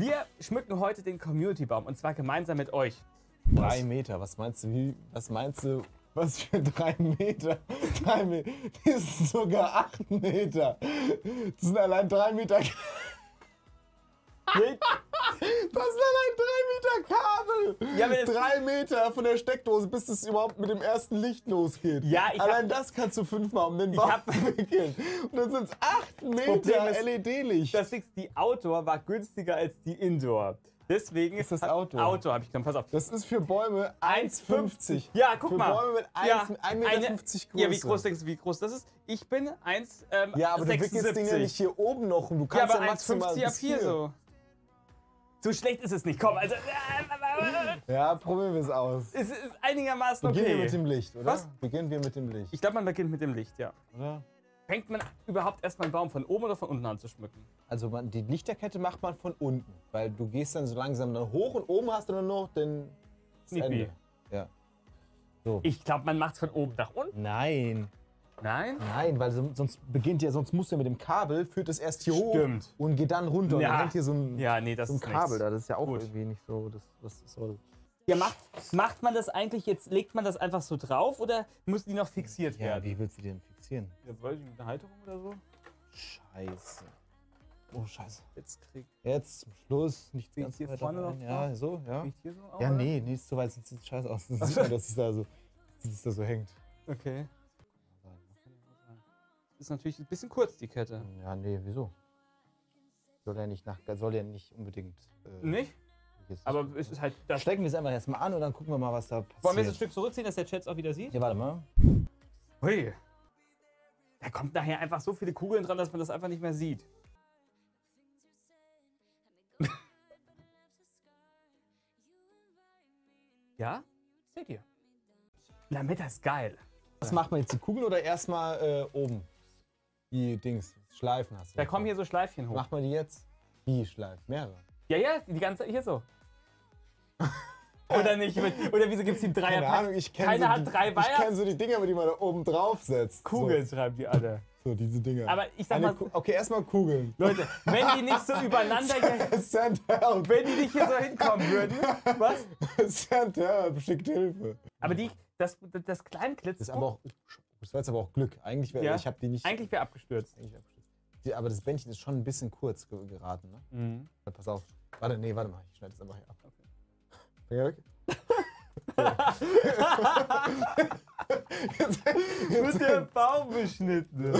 Wir schmücken heute den Community-Baum und zwar gemeinsam mit euch. Drei Meter, was meinst du, wie, was meinst du, was für drei Meter? Drei Meter, das ist sogar acht Meter. Das sind allein drei Meter. Das sind allein drei Meter Kabel. Ja, das- drei Meter von der Steckdose, bis es überhaupt mit dem ersten Licht losgeht. Ja, ich hab- allein das kannst du fünfmal um den Baum hab- wickeln. Und dann sind es acht Meter LED-Licht. Das Ding, die Outdoor war günstiger als die Indoor. Deswegen ist das Outdoor? Outdoor habe ich genommen. Pass auf. Das ist für Bäume 1,50. Ja, guck für mal. Bäume mit 1,50 ja, 1,50 Meter Größe. Ja, wie groß denkst du, wie groß das ist? Ich bin 1, ähm, Ja, aber 76. du wickelst den ja nicht hier oben noch. Du Ja, kannst aber ja, maximal 1,50 ab hier so. So schlecht ist es nicht. Komm, also. Ja, probieren wir es aus. Es ist einigermaßen okay. Beginnen wir mit dem Licht, oder? Was? Beginnen wir mit dem Licht, ich glaube, man beginnt mit dem Licht, ja. oder? Fängt man überhaupt erstmal einen Baum von oben oder von unten an zu schmücken? Also man, die Lichterkette macht man von unten, weil du gehst dann so langsam dann hoch und oben hast du dann noch den Sneak. Ja. So. Ich glaube, man macht es von oben nach unten. Nein, Nein? nein, weil so- sonst beginnt ja, sonst musst du ja mit dem Kabel, führt es erst hier Stimmt. hoch und geht dann runter. Und Ja. dann hängt hier so ein, Ja, nee, das so ein ist Kabel nichts. da. Das ist ja auch Gut. irgendwie nicht so. Das, das soll. Ja, macht, macht man das eigentlich jetzt, legt man das einfach so drauf oder müssen die noch fixiert Ja, werden? wie willst du die denn fixieren? Ja, weiß ich, mit einer Halterung oder so? Scheiße. Oh, scheiße. Jetzt krieg Jetzt zum Schluss, nicht Wie ganz hier weit vorne rein. noch Ja, so, ja. ich hier so auf, Ja, oder? nee, nicht so weit, sieht es scheiße aus. Sonst sieht man, dass es da so, dass es da so hängt. Okay. Ist natürlich ein bisschen kurz, die Kette. Ja, nee, wieso? Soll ja nicht, nach, soll ja nicht unbedingt. Äh, Nicht? Aber es ist halt das. Stecken wir es einfach erstmal an und dann gucken wir mal, was da passiert. Wollen wir jetzt ein Stück zurückziehen, dass der Chat es auch wieder sieht? Ja, warte mal. Hui. Da kommt nachher einfach so viele Kugeln dran, dass man das einfach nicht mehr sieht. ja? Seht ihr? Lametta ist geil. Was macht man jetzt, die Kugel oder erstmal äh, oben? Die Dings, Schleifen hast du. Da kommen hier so Schleifchen hoch. Macht man die jetzt? Die Schleifen, mehrere. Ja, ja, die ganze hier so. Oder nicht? Oder wieso gibt es die Dreier? Keine Ahnung, ich kenne Keiner so hat die, drei Ich kenne so die Dinger, die man da oben drauf setzt. Kugeln schreiben die alle. So, so diese Dinger. Aber ich sag Eine mal, Ku- okay, erstmal Kugeln. Leute, wenn die nicht so übereinander... Send help. wenn die nicht hier so hinkommen würden... Was? Send help, schickt Hilfe. Aber die, das, das Kleinklitz... Das ist aber auch, das war jetzt aber auch Glück. Eigentlich wäre, Ja. ich habe die nicht. Eigentlich wäre abgestürzt. eigentlich abgeschlossen. Die, aber das Bändchen ist schon ein bisschen kurz ge- geraten, ne? Mhm. Pass auf. Warte, nee, warte mal. Ich schneide das einfach hier ab. Finger weg. Wird der Baum beschnitten.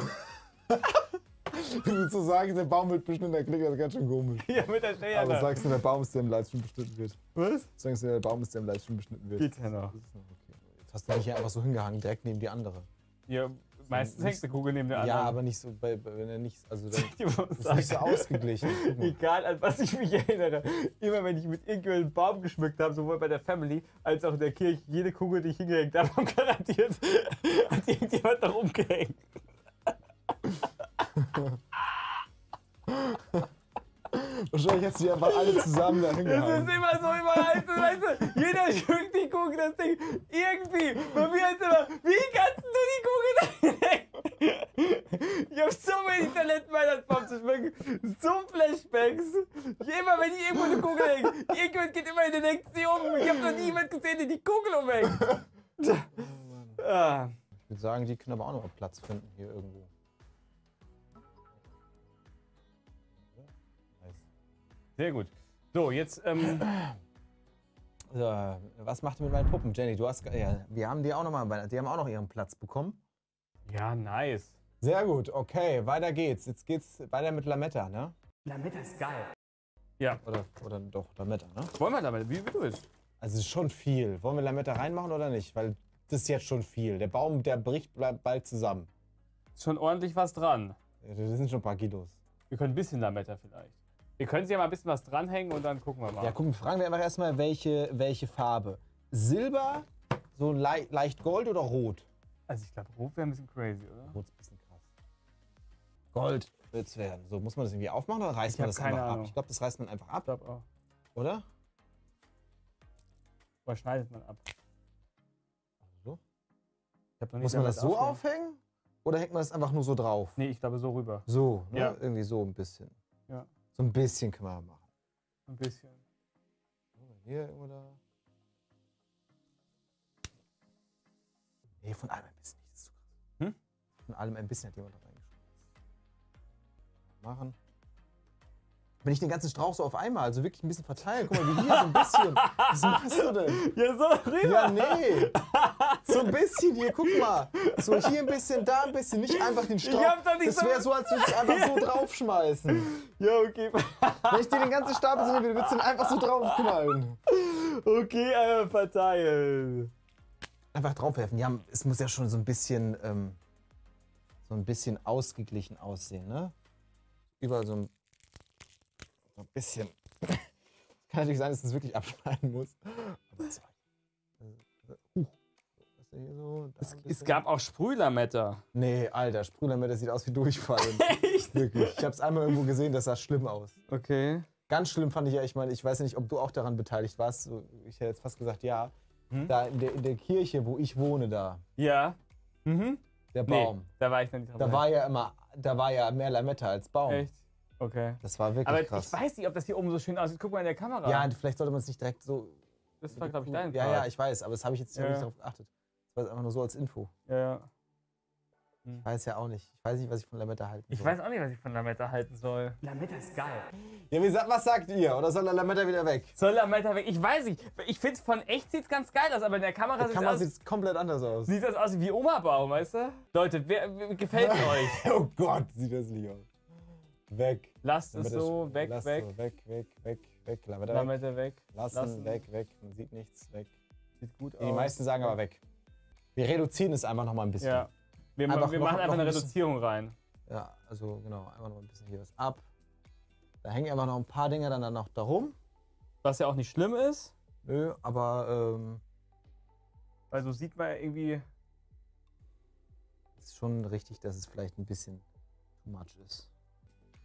Wenn du so sagst, der Baum wird beschnitten, dann klingt das ganz schön komisch. Ja, mit der Schere. Aber sagst du, der Baum ist, der im Livestream beschnitten wird. Was? Sagst du, der Baum ist, der im Livestream beschnitten wird. Geht ja noch. Okay. Jetzt hast du mich hier einfach so hingehangen, direkt neben die andere. Ja, meistens hängt die Kugel neben der Ja, anderen. aber nicht so, bei, bei- wenn er nicht, also dann ist es nicht so sagen, ausgeglichen. Egal, an was ich mich erinnere. Immer wenn ich mit irgendjemandem Baum geschmückt habe, sowohl bei der Family als auch in der Kirche, jede Kugel, die ich hingehängt habe, garantiert hat irgendjemand noch umgehängt. Wahrscheinlich hast du die einfach alle zusammen da Das ist immer so überall, weißt du, jeder schmückt die Kugel, das Ding irgendwie. Bei mir ist immer, wie kannst du die Kugel da hinhängen? Ich habe so wenig Talent, Weihnachtsbaum zu schmücken. So Flashbacks. Immer wenn ich irgendwo eine Kugel hänge, irgendjemand geht immer in den sie um. Ich habe noch nie jemanden gesehen, der die Kugel umhängt. Ah. Ich würde sagen, die können aber auch noch Platz finden hier irgendwo. Sehr gut. So, jetzt, ähm, So, was macht ihr mit meinen Puppen, Jenny? Du hast, ja, wir haben die auch noch mal, die haben auch noch ihren Platz bekommen. Ja, nice. Sehr gut, okay, weiter geht's. Jetzt geht's weiter mit Lametta, ne? Lametta ist geil. Ja, Oder, oder doch Lametta, ne? wollen wir damit, wie, wie du willst. Also es ist schon viel. Wollen wir Lametta reinmachen oder nicht? Weil das ist jetzt schon viel. Der Baum, der bricht bald zusammen. Ist schon ordentlich was dran. Ja, Das sind schon ein paar Kilos. Wir können ein bisschen Lametta vielleicht. Wir können sie ja mal ein bisschen was dranhängen und dann gucken wir mal. Ja, guck, fragen wir einfach erstmal, welche, welche Farbe. Silber, so lei leicht Gold oder Rot? Also ich glaube, Rot wäre ein bisschen crazy, oder? Rot ist ein bisschen krass. Gold wird's werden. So, muss man das irgendwie aufmachen oder reißt Ich man das einfach ab? Ahnung. Ich glaube, das reißt man einfach Ich ab, glaube auch. oder? Oder schneidet man ab? So. Ich nicht Muss man das so aufgehört. aufhängen? Oder hängt man das einfach nur so drauf? Nee, ich glaube so rüber. So, ne? Ja. irgendwie so ein bisschen. Ja. So ein bisschen kann man machen. Ein bisschen. Hier irgendwo da. Nee, von allem ein bisschen. Das ist zu krass. Hm? Von allem ein bisschen hat jemand da reingeschoben. Machen. Wenn ich den ganzen Strauch so auf einmal, also wirklich ein bisschen verteilen, guck mal, wie hier so ein bisschen. Was machst du denn? Ja, so rüber. Ja, nee. So ein bisschen hier, guck mal. So hier ein bisschen, da ein bisschen. Nicht einfach den Strauch. hab doch nicht das wäre so, als würdest du einfach so draufschmeißen. Ja, okay. Wenn ich dir den ganzen Stapel so nehme, würdest du den einfach so draufknallen. Okay, einmal verteilen. Einfach draufwerfen. Ja, es muss ja schon so ein bisschen, ähm, so ein bisschen ausgeglichen aussehen, ne? Überall so ein, so ein bisschen. Kann natürlich sein, dass es wirklich abschneiden muss. Aber denn hier so? Da Es, es gab auch Sprühlametta. Nee, Alter, Sprühlamette sieht aus wie Durchfall. Echt? Wirklich. Ich habe es einmal irgendwo gesehen, das sah schlimm aus. Okay. Ganz schlimm fand ich ja, ich meine, ich weiß ja nicht, ob du auch daran beteiligt warst. So, Ich hätte jetzt fast gesagt, ja. Hm? Da in der, in der Kirche, wo ich wohne, da, Ja. Mhm. der Nee, Baum. da war ich noch nicht dabei. Da war ja immer, da war ja mehr Lametta als Baum. Echt? Okay. Das war wirklich Aber krass. ich weiß nicht, ob das hier oben so schön aussieht. Guck mal in der Kamera. ja, vielleicht sollte man es nicht direkt so. das war, glaube ich, dein Ja, Part. ja, ich weiß, aber das habe ich jetzt Ja. nicht darauf geachtet. Das war einfach nur so als Info. ja, ja. Ich weiß ja auch nicht. Ich weiß nicht, was ich von Lametta halten Ich soll. weiß auch nicht, was ich von Lametta halten soll. Lametta ist geil. Ja, wie, sa- was sagt ihr? Oder soll der Lametta wieder weg? Soll Lametta weg? Ich weiß nicht. Ich finde es von echt sieht's ganz geil aus, aber in der Kamera Der sieht Kamera aus, sieht komplett anders aus. sieht das aus wie Oma-Baum, weißt du? Leute, wer, wer gefällt euch? Oh Gott, sieht das nicht aus. Weg. Lasst es Lametta so, ist- weg, lass weg. So, weg, weg, weg, weg. Lametta weg. Lametta weg. Lassen, lassen. weg, weg. Man sieht nichts, weg. Sieht gut aus. Die meisten sagen aber weg. Wir reduzieren es einfach noch mal ein bisschen. Ja. Wir, wir noch- machen einfach ein eine bisschen. Reduzierung rein. Ja, also genau, einfach noch ein bisschen hier was ab. Da hängen einfach noch ein paar Dinge dann noch darum. Was ja auch nicht schlimm ist, Nö, aber ähm, weil so sieht man irgendwie. ist schon richtig, dass es vielleicht ein bisschen too much ist.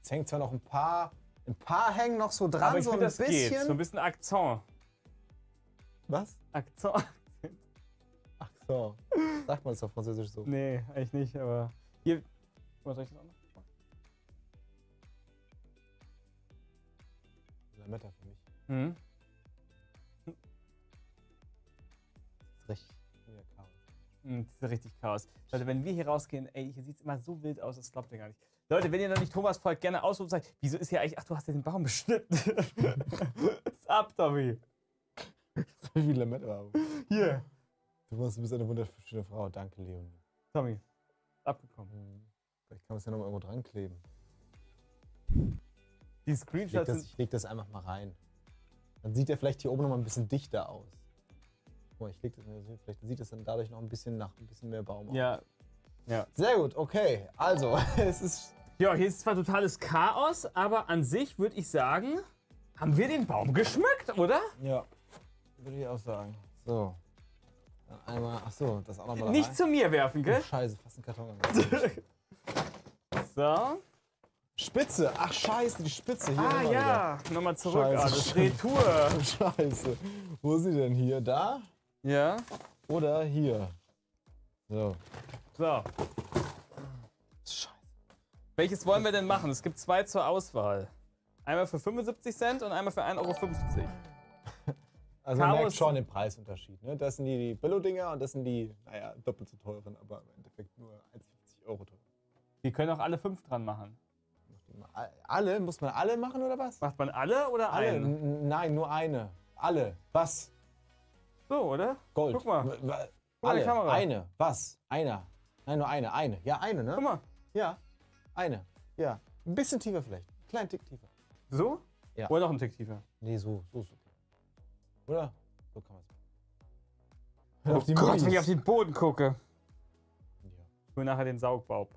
Es hängt zwar noch ein paar, ein paar hängen noch so dran, aber ich so ein finde, das bisschen. geht. So ein bisschen Akzent. Was? Akzent. So. Sagt man das auf Französisch so? Nee, eigentlich nicht, aber. Hier. Was soll ich das auch noch? Lametta für mich. Hm? Das ist richtig Chaos. Hm, Das ist richtig Chaos. Leute, wenn wir hier rausgehen, ey, hier sieht es immer so wild aus, das glaubt ihr gar nicht. Leute, wenn ihr noch nicht Thomas folgt, gerne ausrufen sagt, wieso ist hier eigentlich, ach, du hast ja den Baum beschnitten. ist ab, Tommy. Wie viel Lametta haben. Hier. Du bist eine wunderschöne Frau. Danke, Leonie. Tommy. Abgekommen. Hm. Vielleicht kann man es ja noch mal irgendwo dran kleben. Die Ich leg, Screenshots das, ich leg das einfach mal rein. Dann sieht er vielleicht hier oben noch mal ein bisschen dichter aus. Guck mal, ich leg das mal so. Vielleicht sieht es dann dadurch noch ein bisschen nach ein bisschen mehr Baum aus. Ja. Ja. Sehr gut, okay. Also, es ist. Ja, hier ist zwar totales Chaos, aber an sich würde ich sagen, haben wir den Baum geschmückt, oder? Ja. Würde ich auch sagen. So. Dann einmal. Ach so, das auch nochmal. Nicht zu mir werfen, Oh, gell? Scheiße, fast ein Karton. So. Spitze! Ach, Scheiße, die Spitze. Hier Ah ja, nochmal zurück. Scheiße, Alles. Retour. wieder. Scheiße. Wo ist sie denn? Hier, da? Ja. Oder hier? So. So. Scheiße. Welches wollen wir denn machen? Es gibt zwei zur Auswahl. Einmal für 75 Cent und einmal für 1,50 Euro. Also man Chaos- merkt schon den Preisunterschied. Ne? Das sind die, die Billo-Dinger und das sind die, naja, doppelt so teuren, aber im Endeffekt nur 1,50 Euro teuer. Wir können auch alle fünf dran machen. Alle? Muss man alle machen oder was? Macht man alle oder Alle? einen? N- Nein, nur eine. Alle. Was? So, oder? Gold. Guck mal. W- w- mal die Alle. Kamera. Eine. Was? Einer. Nein, nur eine. Eine. Ja, eine, ne? Guck mal. Ja. Eine. Ja. Ein bisschen tiefer vielleicht. Ein kleinen Tick tiefer. So? Ja. Oder noch ein Tick tiefer. Nee, so. So ist okay. Oder? So kann man es. Oh Gott, wenn ich auf den Boden gucke. Ja. Ich will nachher den Saugbaub.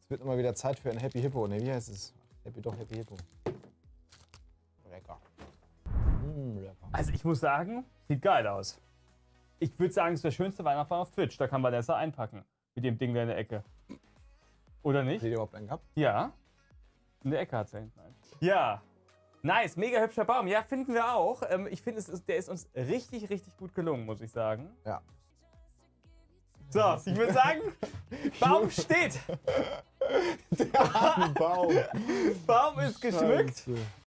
Es wird immer wieder Zeit für ein Happy Hippo. Ne, wie heißt es? Happy doch Happy Hippo. Lecker. Mm, lecker. Also ich muss sagen, sieht geil aus. Ich würde sagen, es ist der schönste Weihnachtsbaum auf Twitch. Da kann Vanessa einpacken. Mit dem Ding da in der Ecke. Oder nicht? Seht ihr überhaupt einen gehabt? Ja. In der Ecke hat sie einen. Ja. Nice, mega hübscher Baum. Ja, finden wir auch. Ähm, ich finde, der ist uns richtig, richtig gut gelungen, muss ich sagen. Ja. So, ich würde sagen, Baum steht. Der Baum. Baum ist geschmückt. Scheiße.